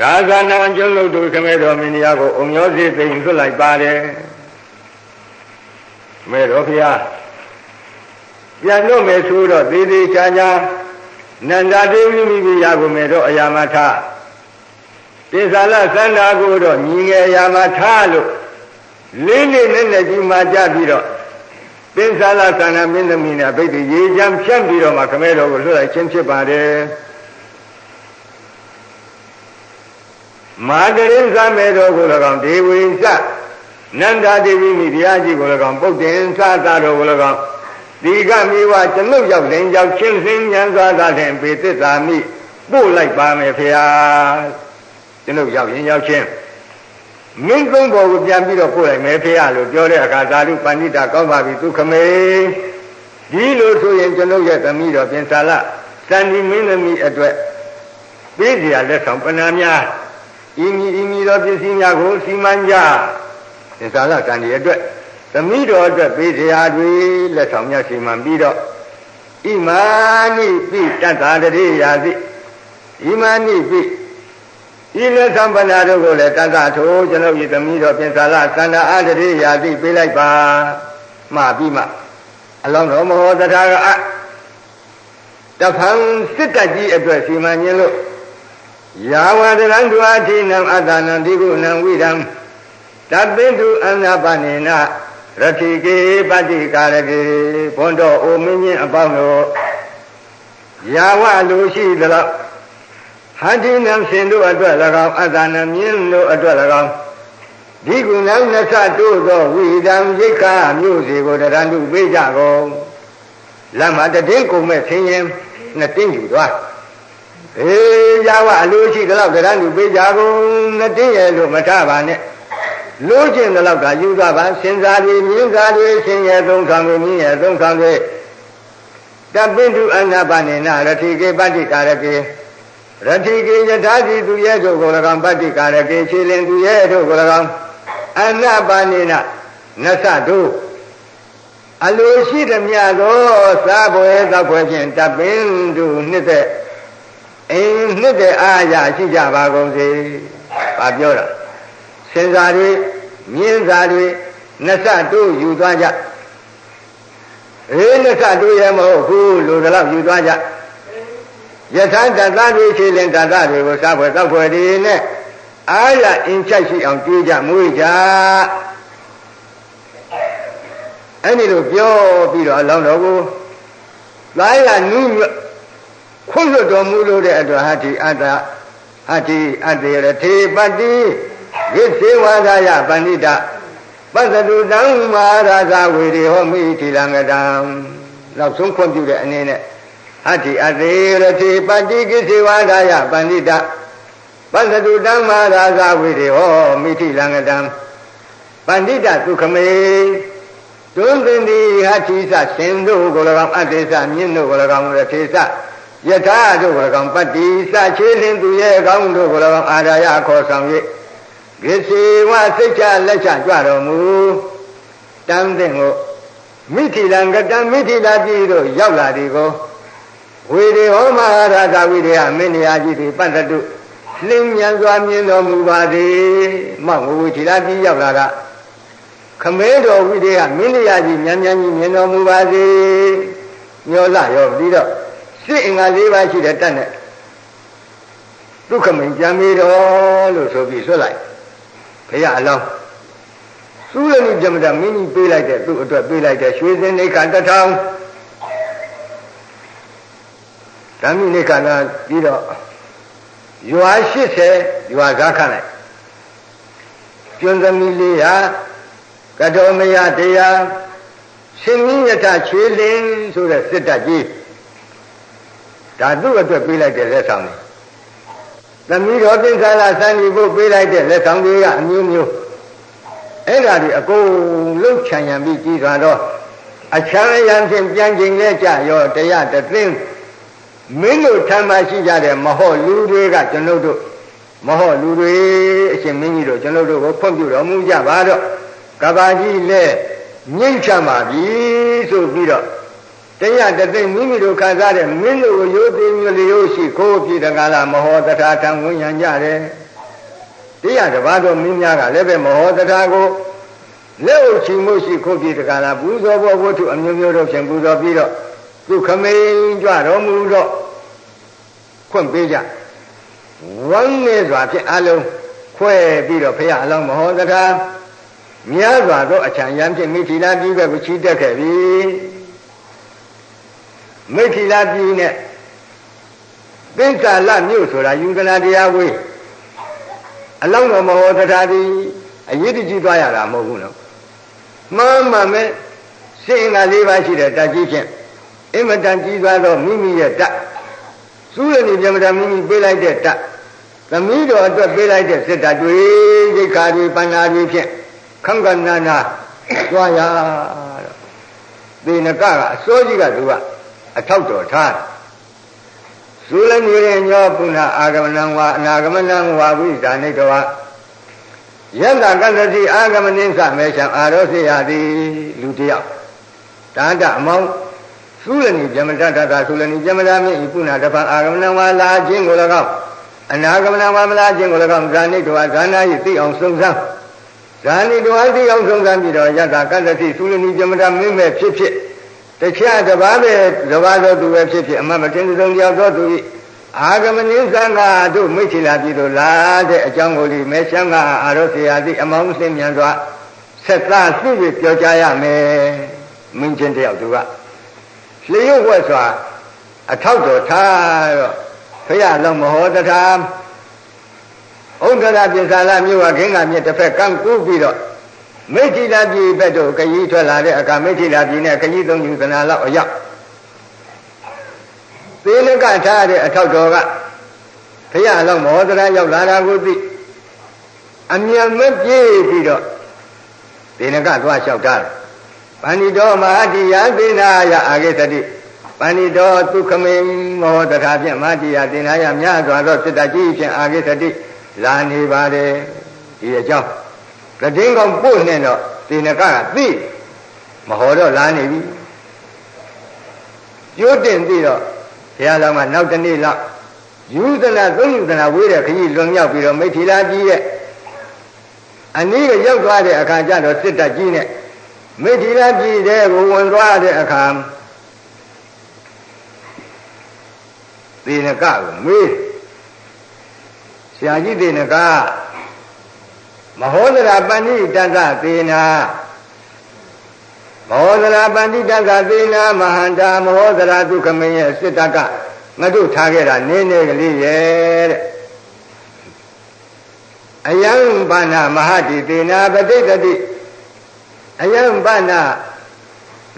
ရာဇာနာကျွလုတ်တို့ခမဲတော်မင်းတရားကိုအုံရောစီသိမ့်လွတ်လိုက်ပါတယ်မဲတော်ဖျားပြန်တော့မယ်ဆိုတော့သေးသေးချာချာနန္ဒာဒေဝီမိမိရာကိုမဲတော့အယာမထပိဿာလသန္တာကိုတော့ညီငယ်အယာမထလို့လေးလေးနဲ့နဲ့ကြီးမှကြပြီးတော့ပိဿာလသန္တာမင်းသမီးနဲ့အဘိဓိရေချမ်းဖြတ်ပြီးတော့မှခမဲတော်ကိုလွှတ်လိုက်ခြင်းဖြစ်ပါတယ် မာတရိသမေတော်ကို၎င်းဒေဝိသနန္ဒာဒေဝီမိဘုရားကြီးကို၎င်းပုတ်တင်သသာတော်ကို၎င်းဒီကမိဝကျွန်ုပ်ရောက်တဲ့ရောက်ချင်းစင်းဉာဏ်စွာသာတဲ့ပေတ္တာမိပို့လိုက်ပါမယ်ဖေဟာကျွန်ုပ်ရောက်ရင်ရောက်ချင်းမင်းကုန်းပေါ်ကိုပြန်ပြီးတော့ပို့လိုက်မယ်ဖေဟာလို့ပြောတဲ့အခါသာဓုပဏိတာကောင်းပါပြီသူခမေဒီလိုဆိုရင်ကျွန်ုပ်ရဲ့သမီးတော်ပြင်သာလတန်ဒီမင်းသမီးအတွက်ပေးစရာလက်ဆောင်ပဏာများ ဤမီဤမီသောပစ္စည်းများကိုစီမံကြသစ္စာလကံဒီအတွက်သမီးတော်အတွက်ပေးစရာတွေလက်ဆောင်များစီမံပြီးတော့ဣမာနိပိတတ္တာတရေယာတိဣမာနိပိဤလက်ဆောင်ပနာတို့ကိုလည်းတတ္တထိုးကျွန်ုပ်ဤသမီးတော်ပြင်စာလသန္တာအတရေယာတိပေးလိုက်ပါမှပြီးမှအလောင်းတော်မဟောတထာကအတဖန်စစ်တပ်ကြီးအတွက်စီမံခြင်းလို့ ယာဝတရံဒုအထိနံအတ္တနံဒီကုနံဝိဒံတပိတုအန္နပနေနရတိကေပတိကာရကေဘွန်တော်အိုမင်းကြီးအပေါင်းတို့ယာဝလူရှိသလောက်ဟန္တိနံရှင်တို့အတွက်၎င်းအတ္တနံမြင်းတို့အတွက်၎င်းဒီကုနံနသတို့သောဝိဒံရိက္ခမြို့စီကိုတရန္တုပေးကြကုန်လမ်းမှာတည်င်းကုန်မဲ့ဆင်းရင်နှစ်တင်းယူသွား အေးရဝအလိုရှိတဲ့လောက်တရားလူပေးကြကုန်နှစ်တင်းရဲ့လို့မထပါနဲ့လို့ကျင်တဲ့လောက်ကယူသွားပါစင်စားတွေမြင်းစားတွေဆင်းရဲသုံးဆောင်တွေမြင်းရဲသုံးဆောင်တွေတပိတုအနာပနေနရတိကေပတ္တိကာရကေရတိကေယထာတိသူရဲ့တို့ကို၎င်းပတ္တိကာရကေခြေလင်သူရဲ့တို့ကို၎င်းအနာပနေနနသတို့အလိုရှိသည်မြတ်သောစားပွဲသောက်ပွဲဖြင့်တပင်တုနှစ်သက် အိမ်နှစ်တဲ့အားရရှိကြပါကုန်စေ။ဘာပြောတာ။စင်စာတွေမြင်းစာတွေနှစ်ဆတို့ယူသွားကြ။အေးနှစ်ဆတို့ရမဟုတ်ဘူးလူတော်ယူသွားကြ။ယထာတတတွေခြေလင်တတတွေကိုစားပွဲတောက်ပွဲတွေနဲ့အားရအင်ချက်ရှိအောင်ကြွေးကြမွေးကြ။အဲ့ဒီလိုပြောပြီးတော့အလောင်းတော်ကိုသားရနူး ခွင့်လွတ်တော်မူလို့တဲ့အတွက်ဟာတိအတ္တဟာတိအတ္တရထေပတ္တိဝိသေဝါဒယပဏိတပသတုတံမဟာရာဇဝေရိဟောမိတိလံကတံနောက်ဆုံးခွင့်ပြုတဲ့အနေနဲ့ဟတ္တိအတေရတိပတ္တိကိစေဝါဒယပန္တိတပသတုတံမဟာရာဇဝေရိဟောမိတိလံကတံပန္တိတသုခမေတွန်းသင်သည်ဟတ္တိသရှင်တို့ကို၎င်းအတ္တိသမြင့်တို့ကို၎င်းရထေသ ယထာတို့ကို၎င်းပတ္တိစချေလင်းသူရဲ့ကောင်းတို့ကို၎င်းအာရာယခေါ်ဆောင်၍ဂစ္စေဝစိတ်ချလက်ချကြွတော်မူတန်းတဲ့ကိုမိထီလံကတံမိထီလာပြည်တို့ရောက်လာဒီကိုဝေဒီဟောမဟာရာဇဝိရိယမင်းတရားကြီးဒီပတ္တတုလင်းမြန်စွာမြင်တော်မူပါသည်မောက်ဝေထီလာပြည်ရောက်လာတာခမဲတော်ဝိရိယမင်းတရားကြီးမြန်မြန်ကြီးမြင်တော်မူပါစေညောလာရောပြီးတော့ စိတ်အင်္ဂါ၄ပါးရှိတဲ့တတ်နဲ့ဒုက္ခမင်ကြံမေတော်လို့ဆိုပြီးဆွတ်လိုက်ဘုရားအလောင်းသုရဏိပြမတမင်းကြီးပေးလိုက်တဲ့သူ့အတွက်ပေးလိုက်တဲ့ရွှေစင်နေခတထောင်ဓမ္မိနေခလာပြီးတော့ရွာ80ရွာကားခန့်လိုက်ကျွန်းသမီးလေးဟာကတော်မယတရားရှင်မင်းယထချွေလင်းဆိုတဲ့စစ်တပ်ကြီး ဒါသူ့အတွက်ပေးလိုက်တဲ့လက်ဆောင်တွေသမီးတော်သင်္ခါရစံဒီဖို့ပေးလိုက်တဲ့လက်ဆောင်တွေကအမျိုးမျိုးအဲ့ဓာဒီအကုန်လှုပ်ချံရံပြီးကြီးသွားတော့အချမ်းရံဖြင့်ပြန်ကျင်လဲကြရောတရားတသိန်းမင်းတို့ထမ်းမရှိကြတဲ့မဟုတ်လူတွေကကျွန်ုပ်တို့မဟုတ်လူတွေအရှင်မင်းကြီးတို့ကျွန်ုပ်တို့ကိုဖွင့်ပြတော်မူကြပါတော့ကဘာကြီးလဲငိမ့်ချပါပြီဆိုပြီးတော့ တရားတသိမိမိတို့ခံစားတဲ့မင်းတို့ကိုရိုးသေးမျိုးလျို့ရှိခိုးပြတကလားမဟောတထာထံဝဉ္ဉံကြတယ်တရားတပါးသောမင်းများကလည်းပဲမဟောတရားကိုလက်ဥချီမှုရှိခုပြတကလားပူဇော်ဘောဝတ္ထုအမျိုးမျိုးတို့ဖြင့်ပူဇော်ပြီးတော့သူခမိန်ကြွတော်မူတော့ခွင့်ပေးကြဝမ်းနေစွာဖြင့်အလုံးခွဲပြီးတော့ဖရာအလောင်းမဟောတရားများစွာသောအချံရံဖြင့်မိထီလာပြီးပဲကိုချီတက်ခဲ့ပြီ မိထီလာပြီးနဲ့သင်္ကာလမြို့ဆိုတာယူကနာတရားဝေးအလောင်းတော်မဟောတရားဒီအရေးတကြီးသွားရတာမဟုတ်ဘူးနော်မှန်မှန်ပဲစင်ကလေးပါရှိတဲ့တကြီးဖြင့်အင်မတန်ကြီးသွားသောမိမိရဲ့တက်စူးရနေပြမတာမိမိပေးလိုက်တဲ့တက်သမီးတော်အတွက်ပေးလိုက်တဲ့စစ်တပ်တွေရိတ်ခါတွေပန္နာတွေဖြင့်ခန့်ကနာနာသွားရတော့သေနကကအစိုးကြီးကသူက အထောက်တော်ထားဇူလမြေရင်ညောပုဏ္ဏအာဂမနံဝါအနာဂမနံဝါဝိဇာနိတဝယန္တာကတ္တိအာဂမနိသမေရှံအာရောစေယသည်လူတယောက်တာတအမောင်းသုလနိပြမတတတာသုလနိပြမတာမြင့်ဤပုဏ္ဏတပံအာဂမနံဝါလာခြင်းကို၎င်းအနာဂမနံဝါမလာခြင်းကို၎င်းဇာနိတဝဇာနာဤသိအောင်စုံစမ်းဇာနိတဝသိအောင်စုံစမ်းပြီးတော့ယတ္တာကတ္တိသုလနိပြမတာမြင့်မဲ့ဖြစ်ဖြစ် တခြားတပါးပဲတပါးသောသူပဲဖြစ်ဖြစ်အမှမတင်သုံးတယောက်သောသူ၏အာဂမနိသံဃာတို့မိတ်ချလာပြီတို့လာတဲ့အကြောင်းကိုဒီမဲရှမ်းကအာရောဆရာသည်အမောင်းစင်မြန်စွာဆက်သားသူ့ပြီးပြောကြရမယ်မင်းချင်းတယောက်သူကလျှို့ဝက်စွာအထောက်တော်ထားတော့ဖရလုံးမဟောတထာဥဒ္ဒရာပိစာလမြို့ကခင်းကမြစ်တစ်ဖက်ကန်းကူးပြီးတော့ မိဋ္ဌိလာပြည်ဘက်တို့ခရီးထွက်လာတဲ့အခါမိဋ္ဌိလာပြည်နဲ့ခရီးသုံးယူသနာလောက်အရောက်သေနကထားတဲ့အထောက်တော်ကဘုရားလောက်မောဒရာရောက်လာတာကိုသိအမြန်မပြေးပြီးတော့သေနကသွားလျှောက်တာပဏိတော်မဟာတိယသေနာယအာဂေသတိပဏိတော်ဒုက္ခမေမောတထာဖြင့်မဟာတိယသေနာယမြတ်စွာသောစိတ္တကြီးဖြင့်အာဂေသတိလာနေပါတယ်ဒီအကြောင်း ကတိန်ကောင်ပို့နေတော့သေနကကသိမဟောတော့လာနေပြီကျိုးတင်ပြီးတော့ဘုရားလောင်းကနောက်တနေ့လောက်ယူသနာသုံးယူသနာဝေးတဲ့ခကြီးလွန်မြောက်ပြီးတော့မိထီလာကြီးရဲ့အနည်းကရောက်သွားတဲ့အခါကျတော့စစ်တပ်ကြီးနဲ့မိထီလာကြီးတဲ့ကိုဝင်သွားတဲ့အခါသေနကကိုမေးဆရာကြီးသေနက မဟောဒရာပဏိတတသေနာမဟောဒရာပဏိတတသေနာမဟန္တာမဟောဒရာဒုက္ခမင်းရဲ့စစ်တကငါတို့ထားခဲ့တာနင်းနေကလေးရဲ့တဲ့အယံပါဏမဟာတိသေနာပဋိတတိအယံပါဏ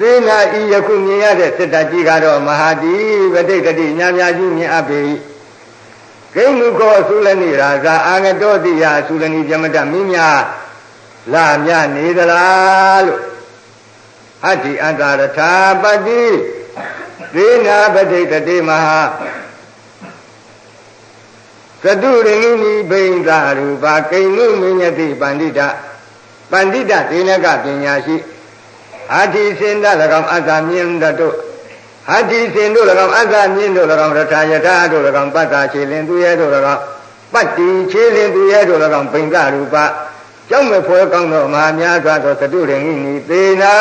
သေနာဤယခုမြင်ရတဲ့စစ်တကြီးကတော့မဟာတိပဋိတတိညာများကြီးမြင်အပ်ပေ၏ ကိမုခောသုလနိရာဇာအာငတောတိယသုလနိပြမတမင်းများလာမြနေသလားလို့ဟတ္တိအတ္တရထာပတိသေနာပဋိတတိမဟာသတုရဏိနိဘိန္ဒရူပါကိဉ္နုမင်းယတိပန္တိတပန္တိတဒေနကပညာရှိအာတိစင်တ၎င်းအတ္တမြင်တတို့ ဟတ္တိစင်တို့၎င်းအတ္တမြင်တို့၎င်းရထာယထာတို့၎င်းပတ္တာခြေလင်သူရဲတို့၎င်းပတ္တိခြေလင်သူရဲတို့၎င်းဘိန္ဒရူပကြောင့်မဖွဲကောင်းသောမဟာများစွာသောသတုရဏိနိသေနာ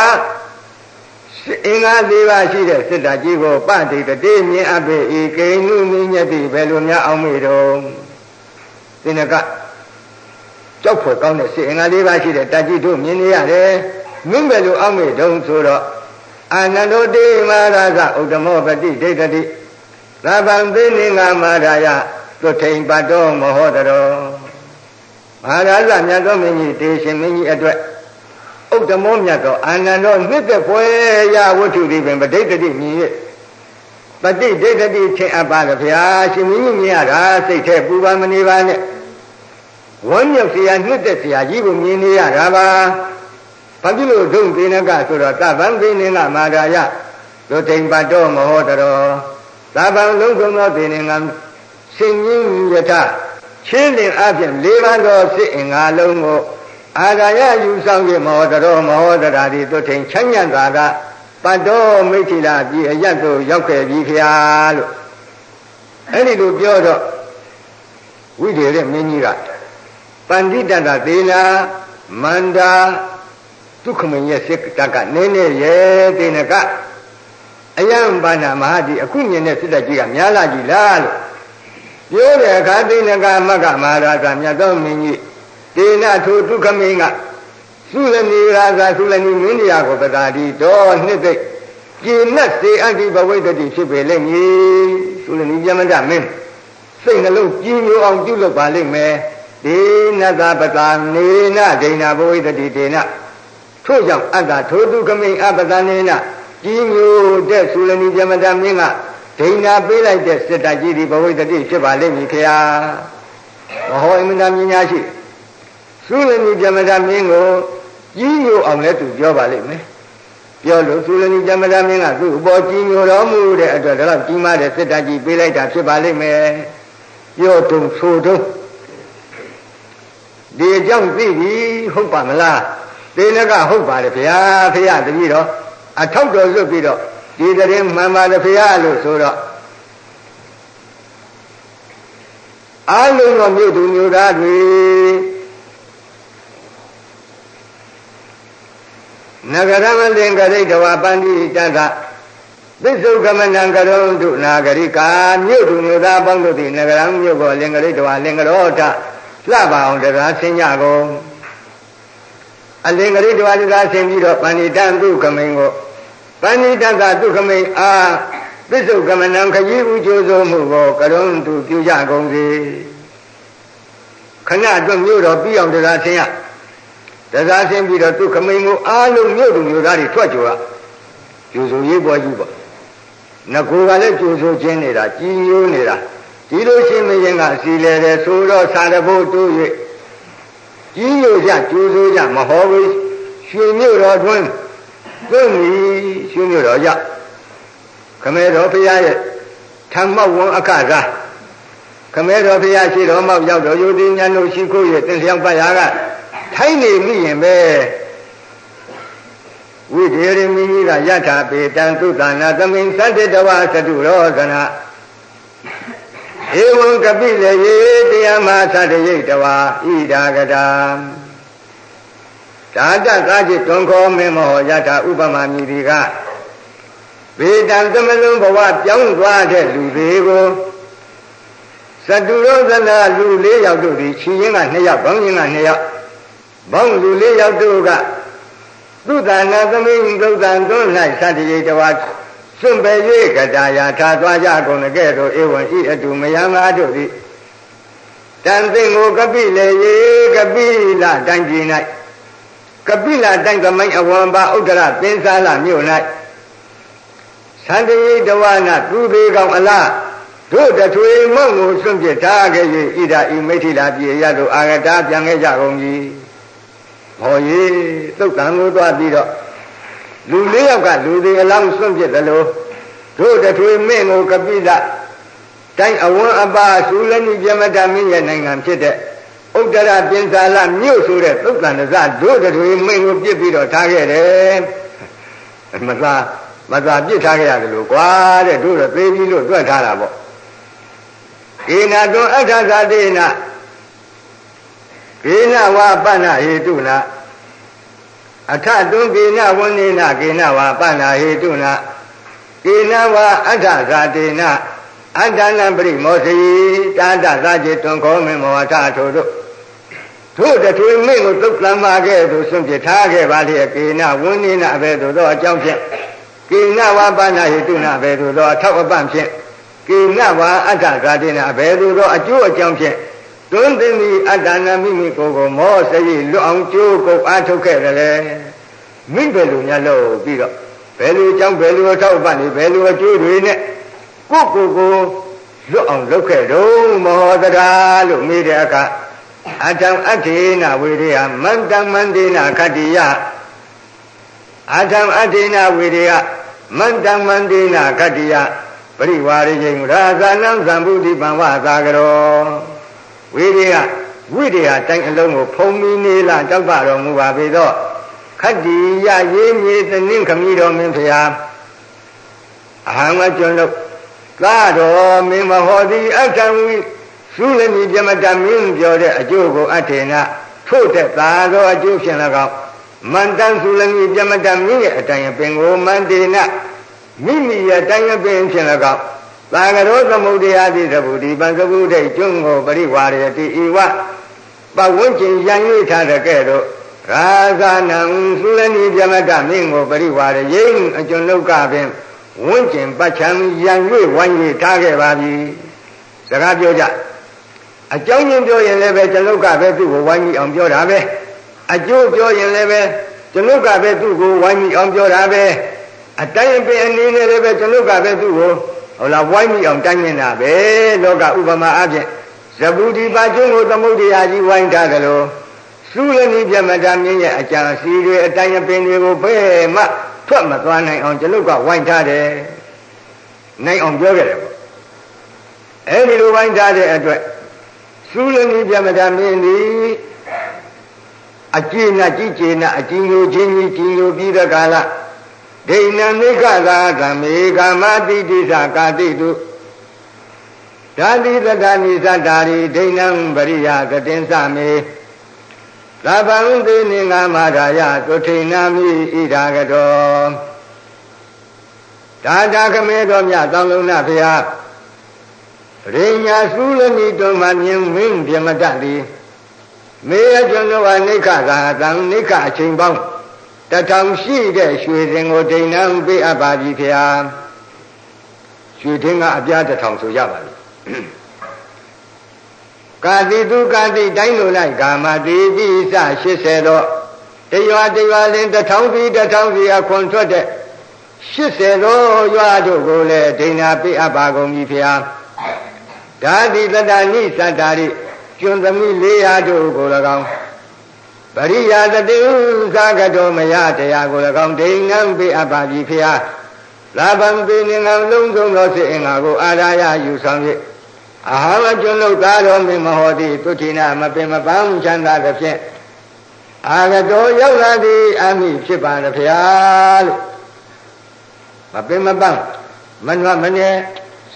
အင်္ဂါ၄ပါးရှိတဲ့စစ်တာကြီးကိုပတိတတိမြင်အပ်ပေဤကိဉ္နုမြညတိဘယ်လိုများအောင်မေတော့သင်္ကကြောက်ဖွယ်ကောင်းတဲ့စစ်အင်္ဂါ၄ပါးရှိတဲ့တကြီးတို့မြင်နေရတယ်မင်းဘယ်လိုအောင်မေတုံးဆိုတော့ အာနန္ဒုတိမာရကဥဒ္ဓမောပတိဒိဋ္ဌိသဗ္ဗံသိနိငါမာရာယသွထိန်ပတောမဟောတရောမဟာရာဇမြတ်တော်မင်းကြီးတေရှင်မင်းကြီးအတွက်ဥဒ္ဓမောမြတ်တော်အာနန္ဒောနှစ်သက်ပွဲရဝတ္ထုဒီပင်ပဋိဒိဋ္ဌိမြည်ရဲ့ပဋိဒိဋ္ဌိထင်အပ်ပါလေဗျာရှင်မင်းကြီးမြင်ရတာစိတ်ထဲပူပါမနေပါနဲ့ဝမ်းမြောက်စရာနှစ်သက်စရာကြီးကိုမြင်နေရတာပါ ဘာဖြစ်လို့ဒုံသေနကဆိုတော့သဗ္ဗံသေနကမာရာယတို့တိမ်ပတ်တော်မဟောတော်သဗ္ဗံလုံးစုံသောသေနကရှင်ကြီးယထချင်းလင်အပြင်၄ပါးသောစစ်အင်္ဂါလုံးကိုအာဂာယယူဆောင်ရမောတရောမောတရာဒီသူထိန်ချမ်းညံ့တာကပတ်တော်မိထီလာပြည်အရက်ကိုရောက်ခဲ့ပြီခရာလို့အဲ့ဒီလိုပြောတော့ဝိဒေရမင်းကြီးကပန္တိတတသေနာမန္တာ ဒုက္ခမရဲ့စိတ်တကနင်းနေရဲ့တေနကအယံပါဏမဟာဒီအခုမြင်တဲ့စိတ္တကြီးကများလာကြည်လားလို့ပြောတဲ့အခါတေနကမကမဟာရာဇမြတ်သောမင်းကြီးတေနထိုဒုက္ခမင်းကသုလနီရာဇသုလနီမင်းတရားကိုပတာတိတော်နှစ်သိကျင်တ်စေအတ္တိဘဝိတ္တိဖြစ်ပေလိမ့်မည်သုလနီပြမတမင်းစိတ်နှလုံးကြည်ညိုအောင်ပြုလုပ်ပါလိမ့်မယ်ဒေနသပတာနေနဒိဏဘဝိတ္တိဒေန ထို့ကြောင့်အတ္တထိုဒုက္ခမိအပတနေနကြီးညိုတဲ့သုလနီပြမတမင်းကဒိဏပေးလိုက်တဲ့စစ်တကြီးဒီဘဝိတ္တိဖြစ်ပါလိမ့်မည်ခေယာမဟောအင်မတန်မြညာရှိသုလနီပြမတမင်းကိုကြီးညိုအောင်လည်းသူပြောပါလိမ့်မယ်ပြောလို့သုလနီပြမတမင်းကသူ့အပေါ်ကြီးညိုတော်မူတဲ့အတွက်ဒါတော့ကြီးမားတဲ့စစ်တကြီးပေးလိုက်တာဖြစ်ပါလိမ့်မယ်ပြောတုံဆိုတုံဒီအကြောင်းသိပြီဟုတ်ပါမလား သေနကဟုတ်ပါတယ်ဗျာဖေရတပည့်တော်အထောက်တော်လွတ်ပြီးတော့ဒီတရင်မှန်ပါတယ်ဖေရလို့ဆိုတော့အလုံးသောမြို့သူမြို့သားတွေနဂရမလင်္ကရိတဝပန္တိတတသစ္ဆုကမနံကရုံတုနာဂရိကာမြို့သူမြို့သားပေါင်းတို့သည်နဂရမြို့ကိုလင်္ကရိတဝလင်္ကရောထလှပါအောင်တရားဆင်းကြကုန် အလင်္ကရိတဝတရားဆင်းပြီးတော့ပန္တိတံသူကမိန်ကိုပန္တိတကသူကမိန်အားသစ္ဆုကမနံခကြီးဦးကျိုးစိုးမှုကိုကရုံတုပြုကြကုန်စေခဏအတွက်မြို့တော်ပြီးအောင်တရားဆင်းရတရားဆင်းပြီးတော့သူခမိန်ကိုအားလုံးမြို့သူမြို့သားတွေထွက်ကြွားကျိုးစိုးရေးပေါ်ကြီးပေါ့ငကိုကလည်းကျိုးစိုးခြင်းနေတာကြီးညိုးနေတာဒီလိုရှင်မင်းကစီလေတယ်ဆိုတော့သာရဖို့တိုး၍ ကြီးညိုကြကျိုးစိုးကြမဟောဘူးရွှေမြို့တော်တွင်သွင်းပြီရွှေမြို့တော်ရောက်ခမဲတော်ဖရာရဲ့ထမ်းမောက်ဝန်အခသာခမဲတော်ဖရာရှိတော်မောက်ရောက်တော်ယုတိညာတို့ရှိခိုးရဲ့တင်လျောက်ပတ်ရာကထိုင်းနေမိရင်ပဲဝိဒေရမင်းကြီးကယထာပေတံသုတနာသမိန်သတ္တတဝသတုရောသနာ ဧဝံကပိလေယေတရားမသတ္တရိတ်တဝါဣဒာကတာဓာတကားจิตတွန်ခေါ်မင်းမောယထာဥပမာမြည်ဒီကဘေတံသမလုံးဘဝပြောင်းသွားတဲ့လူတွေကိုသတုရောသနာလူ၄ယောက်တို့ဒီခြေရင်းက2ယောက်ဘောင်းရင်းက2ယောက်ဘောင်းလူ၄ယောက်တို့ကသုတနာသမိန်သုတံတွန်း၌သတ္တရိတ်တဝါ စွန့်ပယ်၍ကတာယာထားသွားကြကုန်ကဲ့သို့ဧဝံဤအတုမယံငါတို့သည်တန်သိင်ကိုကပိလေရေကပိလတိုင်းပြည်၌ကပိလတိုင်းကမိုင်းအဝံပါဥဒ္ဒရပင်စားလမြို့၌သန္တိတဝနာသူသေးကောင်အလားတို့တထွေမုံကိုစွန့်ပစ်ထားခဲ့၍ဣဒာဤမိဋ္ဌိလာပြေရတို့အာဂတာပြန်ခဲ့ကြကုန်ပြီဟောရေးသုတ်တံကိုသွားပြီးတော့ လူလေးယောက်ကလူတွေအလောင်းစွန့်ပစ်တယ်လို့တို့တထွေမင်းကိုကပိလတိုင်းအဝန်းအပါသုလနိပြမတမင်းရဲ့နိုင်ငံဖြစ်တဲ့ဥဒ္ဒရပြင်စာလမြို့ဆိုတဲ့သုတ်တန်ဇတို့တထွေမင်းကိုပြစ်ပြီးတော့ထားခဲ့တယ်မသာမသာပြစ်ထားခဲ့ရတယ်လို့ကွာတဲ့တို့တော့သေးပြီလို့တွက်ထားတာပေါ့ေနတွန်အထသတေနကေနဝပဏဟေတုနာ အထတွန်ကေနဝန္နေနကေနဝပဏဟေတုနာကေနဝအထသတေနအတ္တနံပရိမောစီတာတသာจิตတွန်ခောမေမောအထထိုတို့တို့တထွေမင်းကိုသုတ်လမ်းမာခဲ့သူစွန့်ပြထားခဲ့ပါလေကေနဝန္နေနအဘယ်သို့သောအကြောင်းဖြင့်ကေနဝပဏဟေတုနာဘယ်သို့သောအထောက်အပံ့ဖြင့်ကိနဝါအတ္တဂါတိနာဘယ်သူတော့အကျိုးအကြောင်းဖြင့် တွန်းသိမိအတ္တနာမိမိကိုယ်ကိုမောစရိလွတ်အောင်ကြိုးကုပ်အားထုတ်ခဲ့တယ်လေမိဘယ်လိုများလို့ပြီးတော့ဘယ်လိုအကြောင်းဘယ်လိုအထောက်ပံ့နေဘယ်လိုအကျိုးတွေနဲ့ကိုယ့်ကိုယ်ကိုလွတ်အောင်လုပ်ခဲ့တော့မောတရာလို့မိတဲ့အခါအတံအထေနဝေရိယမန္တမန္တေနခတ္တိယအတံအထေနဝေရိယမန္တမန္တေနခတ္တိယပရိဝါရိယိရာဇာနံသံဗုဒ္ဓိပံဝသာကရော ဝိရိယဝိရိယတိုင်းအလုံးကိုဖုံးပြီးနေလာတောက်ပတော်မူပါပေတော့ခတ္တိယရေးမြေသနင်းခမီတော်မင်းဖျားအဟံမကျွန်းလို့သာတော်မင်းမဟောသည်အထံဝိသုလမိပြမတမင်းပြောတဲ့အကျိုးကိုအထေနထို့တဲ့သာသောအကျိုးဖြင့်၎င်းမန္တန်သုလမိပြမတမင်းရဲ့အတိုင်းအပင်ကိုမန္တေနမိမိရဲ့အတိုင်းအပင်ဖြင့်၎င်း သာကရောသမုဒ္ဒရာတိသဗုတိပံသဗုဒိတ်ကျွန်းကိုပရိဝါရတိဤဝပဝန်းကျင်ရန်၍ထားတဲ့ကဲ့သို့ရာဇာနံသုလနိပြမတမင်းကိုပရိဝါရရိမ့်အကျွန်ုပ်ကပင်ဝန်းကျင်ပတ်ချံရန်၍ဝိုင်း၍ထားခဲ့ပါပြီစကားပြောကြအကြောင်းရင်းပြောရင်လည်းပဲကျွန်ုပ်ကပဲသူ့ကိုဝိုင်းပြီးအောင်ပြောတာပဲအကျိုးပြောရင်လည်းပဲကျွန်ုပ်ကပဲသူ့ကိုဝိုင်းပြီးအောင်ပြောတာပဲအတိုင်းပင်အနေနဲ့လည်းပဲကျွန်ုပ်ကပဲသူ့ကို ဟုတ်လားဝိုင်းပြီးအောင်တိုင်းနေတာပဲလောကဥပမာအဖြစ်ဇဗုတိပါကျွန်းကိုသမုဒ္ဒရာကြီးဝိုင်းထားတယ်လို့သုလနိပြမတာမြင့်ရဲ့အကြံစီတွေအတိုင်းပင်တွေကိုဘယ်မှထွက်မသွားနိုင်အောင်ကျွန်ုပ်ကဝိုင်းထားတယ်နိုင်အောင်ပြောခဲ့တယ်ပေါ့အဲဒီလိုဝိုင်းထားတဲ့အတွက်သုလနိပြမတာမြင့်သည်အကျဉ်းနဲ့ကြည်ကျဉ်နဲ့အကျဉ်းကိုချင်းကြီးကျဉ်းကိုပြီးတဲ့ကာလ ဒိဏနိကသာကမေကာမတိတိသကာတိတုဓာတိတတနိသတ္တာရိဒိဏံပရိယကတင်္စမေသဗ္ဗံသေနိငါမာရာယသုထိနာမိဣဒာကတောဒါတာခမေတော်မြတ်သောလုံးနာဖျားရိညာစုလနိတုံမှမြင်ဝင်းပြမတတ်သည်မေရကျွန်တော်ဟာနိခသာတံနိခအချိန်ပေါင်း တထောင်ရှိတဲ့ရွှေစင်ကိုဒိဏံပေးအပ်ပါပြီဖေဟာရွှေထင်းကအပြားတထောင်ဆိုရပါပြီကာတိတုကာတိတိုင်းလိုလိုက်ကာမတိပိစ80တော့တရွာတရွာလင်းတထောင်စီတထောင်စီအခွန်ထွက်တဲ့80တော့ရွာတို့ကိုလည်းဒိဏပေးအပ်ပါကုန်ပြီဖေဟာဓာတိတတနိသတ္တာရိကျွန်းသမီး400တို့ကို၎င်း ပရိယာတတိဥသာကတော်မယတရားကို၎င်းဒိဏံပိအပ်ပါပြီဖေဟာလာဗံပိနေငံလုံးစုံသောစေအင်္ဂါကိုအာရာယယူဆောင်၍အာဟာမကျွန်းလို့သားတော်မင်းမဟောသည်တုဋ္ဌိနာမပင်မပန်းချမ်းသာသဖြင့်အာကတော်ရောက်လာသည်အမိဖြစ်ပါလေဖေဟာလို့မပင်မပန်းမနှမနေ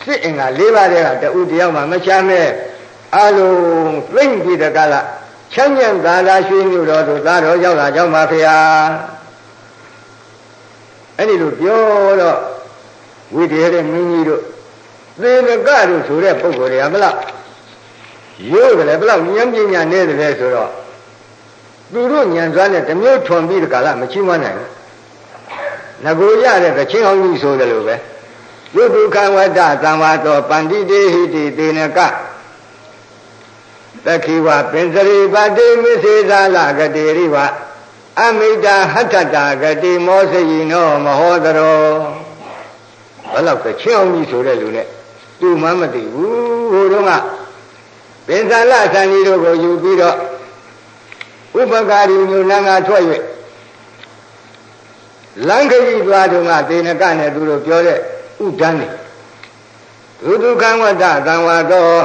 စစ်အင်္ဂါ၄ပါးတည်းကတူတယောက်မှမချမ်းမဲ့အလုံးသိမ့်ပြီးတကလား ချမ်းမြတ်သာသာရွှေမြို့တော်သို့သားတော်ရောက်လာကြောင်းပါဖေဟာအဲ့ဒီလိုပြောတော့ဝိတ္တရတဲ့မင်းကြီးတို့သေနကတို့ဆိုတဲ့ပုဂ္ဂိုလ်တွေကမလားရိုးတယ်ဘယ်လောက်ဉာဏ်ပညာနဲ့တည်းဆိုတော့သူတို့ဉာဏ်စွမ်းနဲ့တမျိုးထွန်ပြီးတကလားမချိမနိုင်ဘူးငကိုရတဲ့ကချင်းအောင်ကြီးဆိုတယ်လို့ပဲယုဒုခံဝတ္တသံဝါသောပန္တိတေဟိတိသေနက သခိဝပင်စရိပတိမိစေသာလကတိရိဝအမိတာဟထတာဂတိမောစယိနောမဟောတရောဘယ်လောက်ကချင်းအောင်ကြီးဆိုတဲ့လူနဲ့သူမှမသိဘူးဟိုတုန်းကပင်သာလဆန်ကြီးတို့ကိုယူပြီးတော့ဥပကာရီမျိုးနန်းကထွက်၍လမ်းခရီးသွားတုန်းကဒေနကနဲ့သူတို့ပြောတဲ့ဥဒန်းနေဒုဒုက္ခဝတ္တသံဝါတော်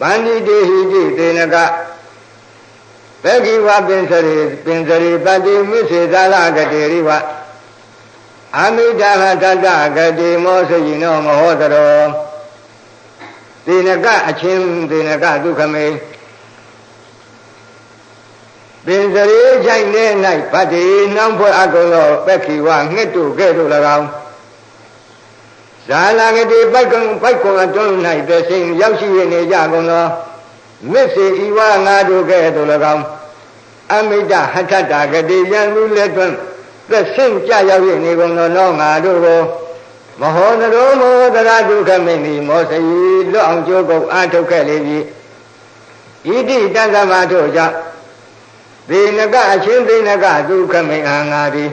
ပန္တိတေဟိတိသေနကဘဂိဝပင်စရိပင်စရိပတိမိစေသာလကတိရိဝအမိတာဟတတဂတိမောစယိနောမဟောတရောသေနကအချင်းသေနကဒုက္ခမေပင်စရိချိုင်နေ၌ဗတ္တိနှောင်းဖွဲ့အကုန်သောပက္ခိဝငှက်တို့ကဲ့သို့၎င်း ဇာလာကတိပိုက်ကံပိုက်ကွန်အတွန်း၌တသိရောက်ရှိနေကြကုန်သောမစ္စေဤဝငါတို့ကဲ့သို့၎င်းအမိတဟထတာဂတိယံလူလက်တွန်းသက်ဆင့်ကြရောက်ရနေကုန်သောနောငါတို့ကိုမဟောတရောမောတရာဒုက္ခမိနိမောစယီလွတ်အောင်ကြိုးကုပ်အားထုတ်ခဲ့လေပြီဣတိတတ္တမတို့ကြောင့်သေနကအချင်းသေနကဒုက္ခမိအာငါသည်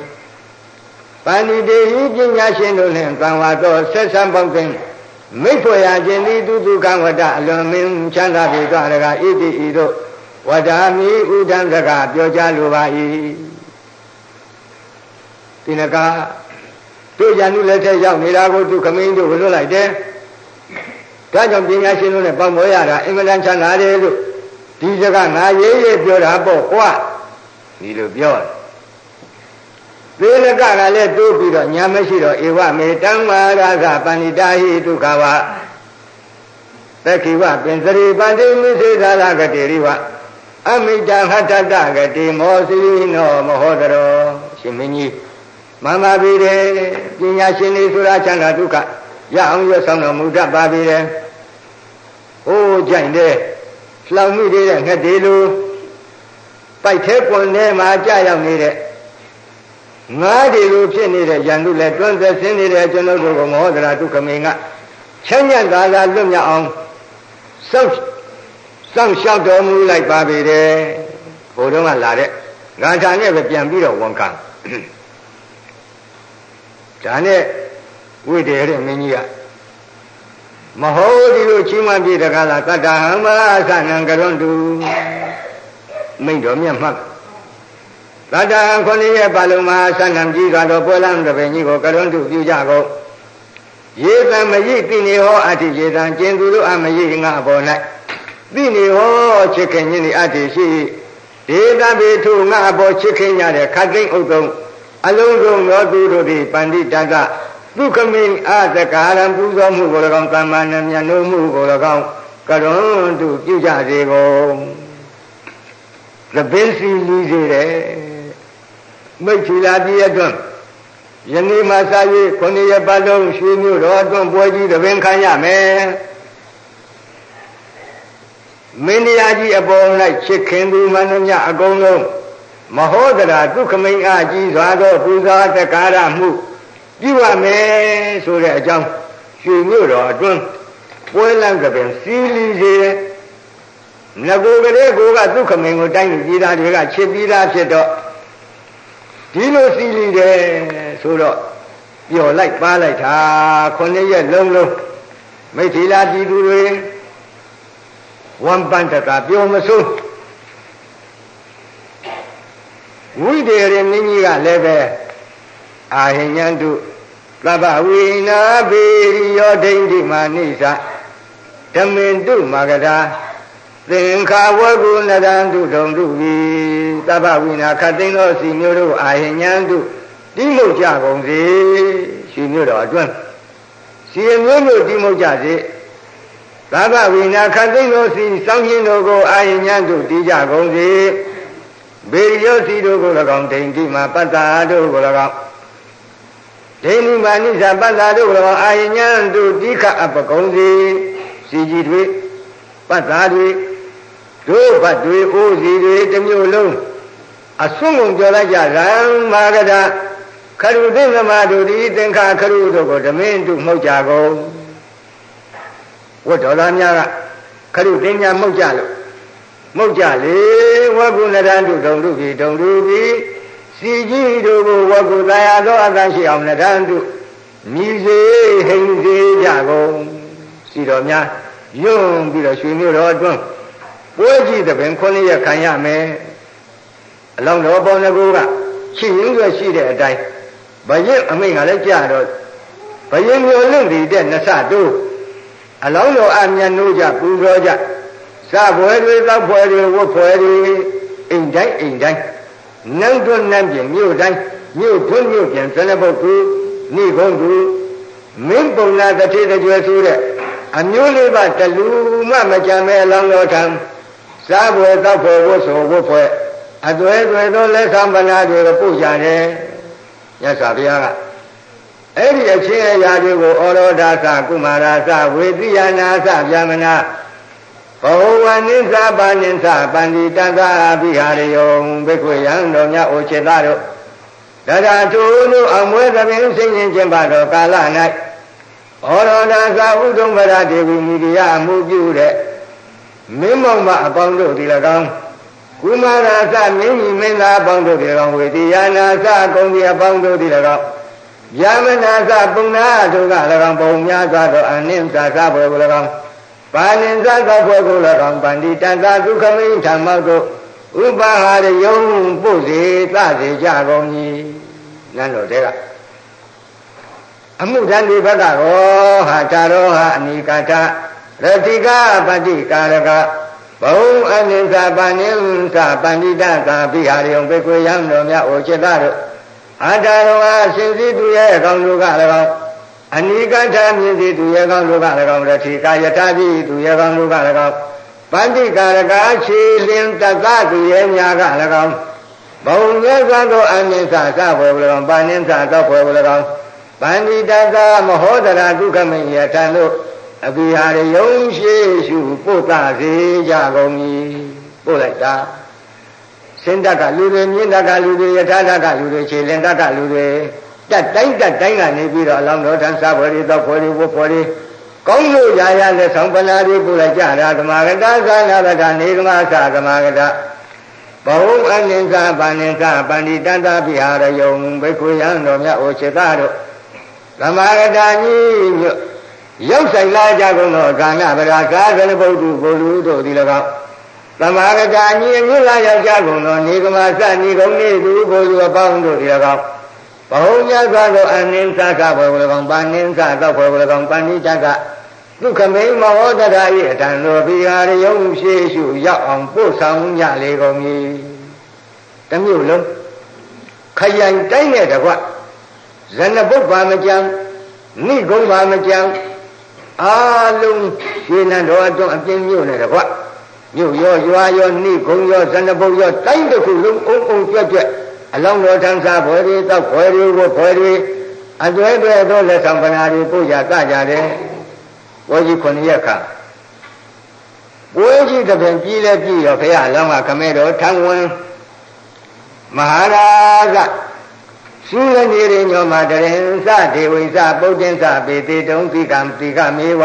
ပန္တိတေဟိပညာရှင်တို့နှင့်ကံဝါသောဆက်ဆံပေါင်းခြင်းမိတ်ဆွေရခြင်းသည်သူသူကံဝတ္တအလွန်မင်းချမ်းသာပြီသွားတကားဣတိဤတို့ဝဒာမိဥဒံစကားပြောကြလိုပါ၏ဒီနကတို့ရန်သူလက်ထက်ရောက်နေတာကိုသူခမင်းတို့ဝလွတ်လိုက်တယ်ဒါကြောင့်ပညာရှင်တို့နဲ့ပေါင်းမောရတာအင်္ဂလန်ချမ်းသာတယ်လို့ဒီစကားငါရေးရေးပြောတာပေါ့ကွာဒီလိုပြောတယ် သေလကကလည်းတိုးပြီးတော့ညာမရှိတော့ဧဝမေတံမာရာသပဏိတာဟိဒုက္ခဝသခိဝပင်စရိပန္တိမိစေသာလကတိရိဝအမိတဟတတကတိမောစီနောမဟောတရောရှင်မင်းကြီးမမပြီတယ်ပညာရှင်တွေဆိုတာချမ်းသာဒုက္ခရအောင်ရဆောင်တော်မူတတ်ပါပြီတယ်ဟိုးကြိုင်တဲ့လှောင်မိတဲ့ငှက်တွေလိုပိုက်သေးကွန်ထဲမှာကြာရောက်နေတဲ့ ငါးတွေလိုဖြစ်နေတဲ့ရန်သူလည်းတွန်းသက်ဆင်းနေတဲ့ကျွန်ုပ်တို့ကမောဒရာဒုက္ခမေငါချမ်းညံ့သာသာလွတ်မြောက်အောင်စောင့်စောင့်ရှောက်တော်မူလိုက်ပါပေတယ်ဘိုးတော်ကလာတဲ့ငါထာနဲ့ပဲပြန်ပြီးတော့ဝန်ခံဒါနဲ့ဝိတေရမင်းကြီးကမဟုတ်ဒီလိုချီးမွမ်းပြတကလားတတ္တဟံမဟာသနံကရွန်တုမိန့်တော်မြတ်မှတ် သတ္တဟံခொနည်းရဲ့ပါလုံးမှာသနံကြီးစွာသောပွဲလမ်းတပင်ကြီးကိုကရွန်တုပြုကြကုန်ရေတံမရိတိနေဟောအတ္တိရေတံကျင်သူတို့အမရိငါအပေါ်၌တိနေဟောချစ်ခင်ခြင်းဒီအတ္တိရှိဒေတပေထုငါအပေါ်ချစ်ခင်ကြတဲ့ခတ်သိမ့်ဥဒ္ဒုံအလုံးစုံသောသူတို့သည်ပန္တိတကဒုက္ခမိန်အသကာရံပူဇော်မှုကို၎င်းတမ္မာနမြတ်လို့မှုကို၎င်းကရွန်တုပြုကြစေကုန်သပင်းစီလီစေတယ် မိတ်ချီလာပြည့်အတွန်းယနေ့မှစ၍ခုနှစ်ရက်ပတ်လုံးရွှေမြို့တော်အတွန်းပွဲကြီးသပင်းခံရမယ်မင်းတရားကြီးအပေါ်၌ချစ်ခင်သူမန္တမြအကုန်လုံးမဟောဒရာဒုက္ခမိန်အကြီးစွာသောပူဇော်တက္ကာရမှုပြုရမယ်ဆိုတဲ့အကြောင်းရွှေမြို့တော်အတွင်းပွဲလမ်းကပင်စီလီစေငကိုကလေးကိုကဒုက္ခမင်းကိုတိုင်းပြည်သားတွေကချစ်ပြီးသားဖြစ်တော့ ဒီလိုစီလီတယ်ဆိုတော့ပျော်လိုက်ပါလိုက်တာခုနှစ်ရက်လုံးလုံးမိထီလာပြည်သူတွေဝမ်ပန်တကပျော်မစိုးဝိတေရမင်းကြီးကလည်းပဲအာဟိညံတုသဗ္ဗဝိနာပေရိယောဒိဋ္ဌိမာနိသဓမ္မင်တုမဂရာ သင်္ခါဝကုနရံတုဒုံတုဝီသဗ္ဗဝိနာခတ်သိမ်းသောစီမျိုးတို့အာဟိညံတုတိမုတ်ကြကုန်စေရှင်မျိုးတော်အတွန်းစီမျိုးမျိုးတိမုတ်ကြစေသဗ္ဗဝိနာခတ်သိမ်းသောစီစောင်းခြင်းတို့ကိုအာဟိညံတုတိကြကုန်စေဘေရိယောစီတို့ကို၎င်းဒိဋ္ဌိမာပတ္တာတို့ကို၎င်းဒိဋ္ဌိမာနိစ္စပတ္တာတို့ကို၎င်းအာယညံတို့တိခအပကုံစီစီကြီးတွေ ပတ္တာတွေတို့ဘတ်တွေအိုးစီတွေတစ်မျိုးလုံးအစွန်းကုန်ကြော်လိုက်ကြရံမာဂဒခရုသိသမာတို့ဒီသင်္ခါခရုတို့ကိုဓမင်းတုမှုတ်ကြကုန်ဝတ်တော်သားများကခရုသိညာမှုတ်ကြလို့မှုတ်ကြလေဝကုဏရန္တုဒုံတုပြီဒုံတုပြီစီကြီးတို့ကိုဝကုသာယာသောအသရှိအောင်နရန္တုမြည်စေဟိန်စေကြကုန်စီတော်များ ယွန်းပြီးတော့ရွှေမြို့တော်အတွန်းပွဲကြီးတဲ့ပင်ခုနှစ်ရက်ခံရမယ်အလောင်းတော်ပေါင်းတစ်ခုကချစ်ရင်းဆွဲရှိတဲ့အတိုင်းဘယင်းအမိန့်ကလည်းကြတော့ဘယင်းမျိုးလင့်တည်တဲ့နဆတို့အလောင်းတော်အမြတ်နိုးကြပူဇော်ကြစပွဲတွေသောပွဲတွေဝတ်ပွဲတွေအိမ်တိုင်းအိမ်တိုင်းနန်းတွန်းနန်းပြင်မြို့တိုင်းမြို့ထွန်းမြို့ပြင်ဇနဘုတ်သူနိဂုံးသူမင်းပုံနာတတိတကြွယ်ဆိုတဲ့ အမျိုးလေးပါတလူမှမကြံမဲအလောင်းတော်ထံစားပွဲတောက်ပွဲဝတ်ဆိုဝတ်ပွဲအသွဲသွဲသောလက်ဆောင်ပနာတွေကိုပို့ကြတယ်မြတ်စွာဘုရားကအဲ့ဒီအချင်းအရာတွေကိုဩရောဒသကုမာရသဝေတိယနာသဗျာမနာဘောဝနိသပါနိသပန္တိတတ္တအဘိဟာရယောဘိက္ခွေယံတော်မြတ်အိုချေသားတို့ဒါသာထိုတို့အမွဲသဖြင့်စိတ်ရင်ခြင်းပါတော်ကာလ၌ ဩရောဒသဥဒုံဗရဒေဝီမိရိယအမှုပြုတဲ့မင်းမောင်မအပေါင်းတို့ဒီ၎င်းကုမာရသမင်းကြီးမင်းသားအပေါင်းတို့ဒီ၎င်းဝေတိယနာသကုံဒီအပေါင်းတို့ဒီ၎င်းယမနာသပုဏ္ဏတို့က၎င်းပုံများစွာသောအနှင်းသာသဘွယ်ကို၎င်းပါဏင်သသောဘွယ်ကို၎င်းပန္တိတန်သာဒုက္ခမိန်ဓမ္မောတို့ဥပဟာရယုံပို့စေသစေကြကုန်၏နန်းတော်တဲ့က အမှုတန်ဒီဘက်ကတော့ဟာတာရောဟာအနိကာထရတိကပတိကာရကဘုံအနိစ္စပါဏိသပန္တိတသာဘိဟာရယုံဘေကွေယံတော်မြတ်ဩจิตတို့အတာရောဟာရှင်စည်းသူရဲ့အကောင်တို့ကလည်းကောအနိကထာမြင်စီသူရကောင်းလူက၎င်းတတိကာယထာတိသူရကောင်းလူက၎င်းပန္တိကာရကခြေလင်းတသသူရညာက၎င်းဘုံရသသောအမြင့်သာသဘွယ်၎င်းပါဏိသာသောဘွယ်၎င်း ပန္တိတသမဟောဒရာဒုက္ခမယထံတို့အဘိဟာရယုံရှိရှုပို့တာစေကြကုန်၏ပို့လိုက်တာစင်တတ်ကလူတွေမြင့်တတ်ကလူတွေယထာတတ်ကလူတွေခြေလင်းတတ်ကလူတွေတက်တိုင်းတက်တိုင်းကနေပြီးတော့အလောင်းတော်ထမ်းစားဖွယ်တွေတော့ဖွယ်တွေဝတ်ဖွယ်တွေကောင်းလို့ရာရလက်ဆောင်ပနာတွေပို့လိုက်ကြတာဓမ္မဂတသာနာဂတနေကမသာဓမ္မဂတဘဝအနိစ္စပါဏိစ္စပန္တိတတပိဟာရယုံဘိက္ခုယံတော်မြတ်ဩချေတာတို့ ဓမ္မဂတကြီးမြို့ရောက်ဆိုင်လာကြကုန်သောကာဏဗရာကာသလဗုဒ္ဓဘုလူတို့သည်၎င်းသမာဂတာညီအမြင့်လာရောက်ကြကုန်သောနေကမစနေကုန်နေသူဘုလူအပေါင်းတို့သည်၎င်းဘဟုမြတ်စွာသောအနင်းသကဘဝလကောင်ပါနင်းသသောဘဝလကောင်ပဏိတကဒုက္ခမိန်မဟောတရာ၏အတန်တော်ဘိဟာရယုံရှေးရှုရောက်အောင်ပို့ဆောင်ကြလေကုန်မည်တမျိုးလုံးခရိုင်တိုင်းနဲ့တကွ ဇဏပုပ္ပါမကြံနိဂုံးပါမကြံအာလုံးရွှေနံတော်အတွန်းအပြင်းမြို့နဲ့တကွမြို့ရောရွာရောနိဂုံးရောဇဏပုတ်ရောတိုင်းတစ်ခုလုံးအုံအုံပြက်ပြက်အလောင်းတော်ထမ်းစားဘွယ်တွေတောက်ဘွယ်တွေကိုဘွယ်တွေအကျွဲတွေတော့လက်ဆောင်ပနာတွေပို့ကြကကြတယ်ပွဲကြီးခုနှစ်ရက်ခါပွဲကြီးတစ်ပင်ကြီးလဲကြီးရောဘုရားလောင်းကခမဲတော်ထံဝင်မဟာရာဇ ရှုလနေရညောမှာတရင်စဒေဝိစပုတ်တင်္စပေတိတုံသီကံတိကမေဝ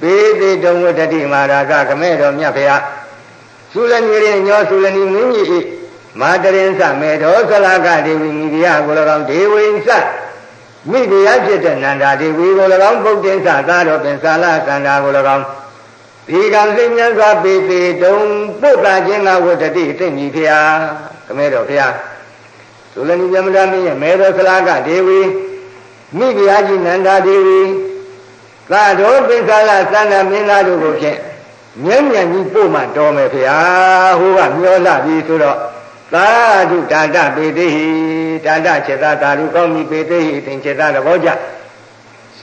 ပေတိတုံဝတ္တိမဟာရာဇခမဲတော်မြတ်ဘုရားရှုလနေရညောရှုလနေမင်းကြီးမာတရင်စမေတော်သလကဒေဝီမိရိယကို၎င်းဒေဝိစမိဖုရားဖြစ်တဲ့နန္ဒာဒေဝီကို၎င်းပုတ်တင်္စသာတော်ပင်သာလကန္တာကို၎င်းဒီကံသိဉ္ဇစွာပေပေတုံပုတ်တာခြင်းကဝတ္တိသိမည်ဖျားခမဲတော်ဖျား သုလနိပြမဒမင်းရဲ့မေတော်သလကဒေဝီမိဖုရားကြီးနန္ဒာဒေဝီသာတော်ပင်သာလသန္တာမင်းသားတို့ကိုဖြင့်မြဲမြံကြီးပို့မှတော်မယ်ဖျားဟိုကမျောလာပြီဆိုတော့သာဓုတာတပေတိဟိတာတခြေသာသာဓုကောင်းပြီပေတိဟိသင်ခြေသာသဘောကြ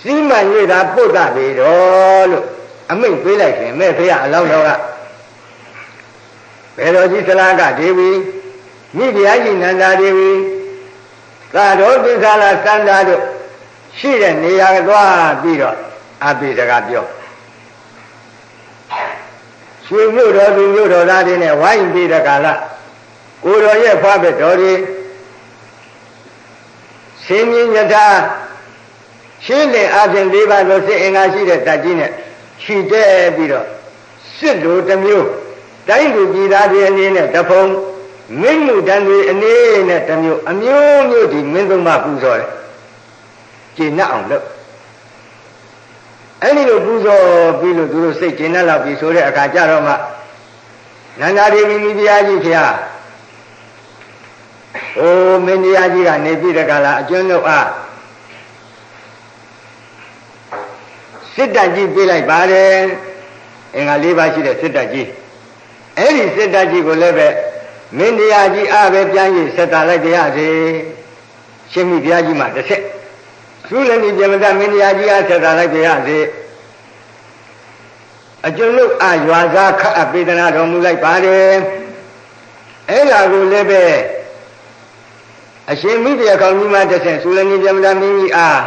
စီမံရတာပုဒ်တာပေတော်လို့အမိတ်ပေးလိုက်ခင်မဲ့ဖေရအလောင်းတော်ကဘယ်တော်ကြီးသလားကဒေဝီ မိဖုရားကြီးနန္ဒာဒေဝီသာတော်သစ္စာလာစန္ဒာတို့ရှိတဲ့နေရာသွားပြီးတော့အပိစကားပြောရွှေမြို့တော်သူမြို့တော်သားတွေနဲ့ဝိုင်းပြီးတဲ့ကာလကိုတော်ရဲ့ဖွားပဲတော်ဒီရှင်မြင့်ယထာရှင်းလင်အပြင်၄ပါးသောစိတ်အင်္ဂါရှိတဲ့တတ်ကြီးနဲ့ခြိတဲ့ပြီးတော့စစ်လိုတစ်မျိုးတိုင်းလူပြည်သားတွေအနေနဲ့တဖုံ မင်းလူတန်တွေအနေနဲ့တစ်မျိုးအမျိုးမျိုးဒီမင်းသုံးပါပူဇော်တယ်ကျေနပ်အောင်လုပ်အဲ့ဒီလိုပူဇော်ပြီးလို့သူတို့စိတ်ကျေနပ်လောက်ပြီဆိုတဲ့အခါကျတော့မှနန္ဒာဒေဝီမိဖုရားကြီးဖျား။အိုးမင်းတရားကြီးကနေပြီတကလားအကျွန်းတို့အားစစ်တပ်ကြီးပြေးလိုက်ပါတယ်။အင်္ဂါ၄ပါးရှိတဲ့စစ်တပ်ကြီး။အဲ့ဒီစစ်တပ်ကြီးကိုလည်းပဲ မင်းတရားကြီးအားပဲပြန်ရဆက်တာလိုက်ကြရစေ။ရှင်မိဘုရားကြီးမှတစ်ဆက်။သုလနိပြမတမင်းတရားကြီးအားဆက်တာလိုက်ကြရစေ။အကျွန်းတို့အားရွာသားခအပေဒနာတော်မူလိုက်ပါတယ်။အဲ့ဒါကိုလည်းပဲအရှင်မိတရကောင်ကြီးမှတစ်ဆင့်သုလနိပြမတာမင်းကြီးအား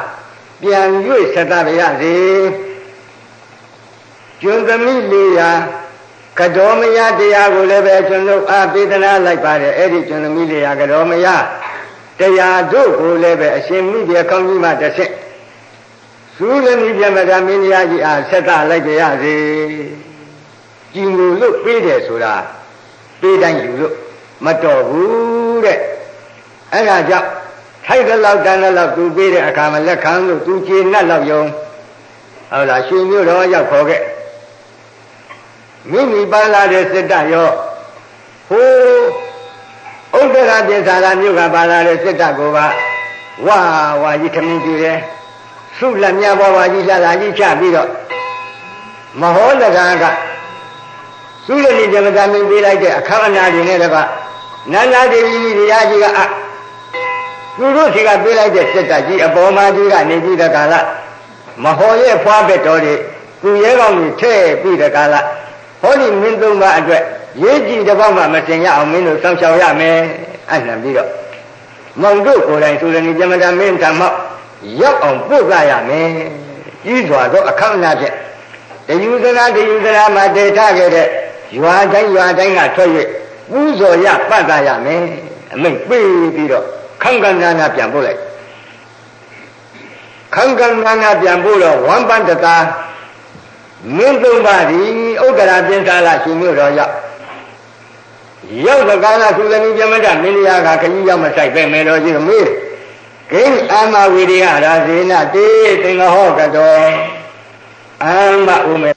ပြန်၍ဆက်သပါရစေကျွန်းသမီးလေးရာ ကတော်မယတရားကိုလည်းပဲကျွန်တော်အားပေးသနာလိုက်ပါတယ်အဲ့ဒီကျွန်းသမီးလေးရာကတော်မယတရားတို့ကိုလည်းပဲအရှင်မိတရကောင်ကြီးမှတစ်ဆင့်သုလနိပြမတာမင်းကြီးအားဆက်သလိုက်ပါရစေကြည်ငူလို့ပေးတယ်ဆိုတာပေးတိုင်းယူလို့မတော်ဘူးတဲ့အဲ့ဒါကြောင့်ထိုက်တဲ့လောက်တန်းတဲ့လောက်သူပေးတဲ့အခါမှာလက်ခံလို့သူကျေနပ်လောက်ယုံဟုတ်လားရွှေမျိုးတော်ရောက်ခေါ်ခဲ့ မိမိပါလာတဲ့စစ်တပ်ရောဟိုဥဒ္ဒရာပြေသာလာမြို့ကပါလာတဲ့စစ်တပ်ကိုပါဝါဝါကြီးခမင်းကြည့်တယ်စုလက်မြဘောဝါကြီးလာလာကြီးချပြီးတော့မဟောလကားကသုလနိဇမတာမင်းပေးလိုက်တဲ့အခမ်းအနားတွေနဲ့တကနန္ဒာဒေဝီကြီးတရားကြီးကအသူတို့စီကပေးလိုက်တဲ့စစ်တပ်ကြီးအပေါ်မှာကြီးကနေပြီးတဲ့ကာလမဟော်ရဲ့ဖွားဘက်တော်တွေသူရဲကောင်းကြီးထဲ့ပြီးတကားလား ဟောဒီမင်းသုံးပါအတွက်ရေးကြည့်တစ်ပေါက်မှမစင်ရအောင်မင်းတို့စောင့်ရှောက်ရမယ်အဲ့နှံပြီးတော့မောင်တို့ကိုယ်တိုင်သုရဏီပြမတာမင်းထံမောက်ရောက်အောင်ပို့ကြရမယ်ကြီးစွာသောအခမ်းအနားဖြင့်တယူဇနာတယူဇနာမှာတည်ထားခဲ့တဲ့ရွာတိုင်းရွာတိုင်းကထွက်၍ပူဇော်ရပတ်သားရမယ်အမိတ်ပေးပြီးတော့ခန့်ကဏ္ဍနာပြန်ပို့လိုက်ခန့်ကဏ္ဍနာပြန်ပို့တော့ဝမ်ပန္တတာ မင်းသုံးပါးဒီဥဒ္ဒရာပြင်စာလာရှင်မြို့တော်ရောက်ရောက်တဲ့ကာလသုသမီပြမတမင်းတရားကခကြီးရောက်မဆိုင်ပဲမယ်တော်ကြီးမေးကိဉ္အာမဝိရိယရာဇေနတေသင်္ဃဟောကတောအာမဥမေ